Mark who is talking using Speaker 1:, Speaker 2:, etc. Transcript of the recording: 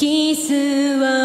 Speaker 1: キスは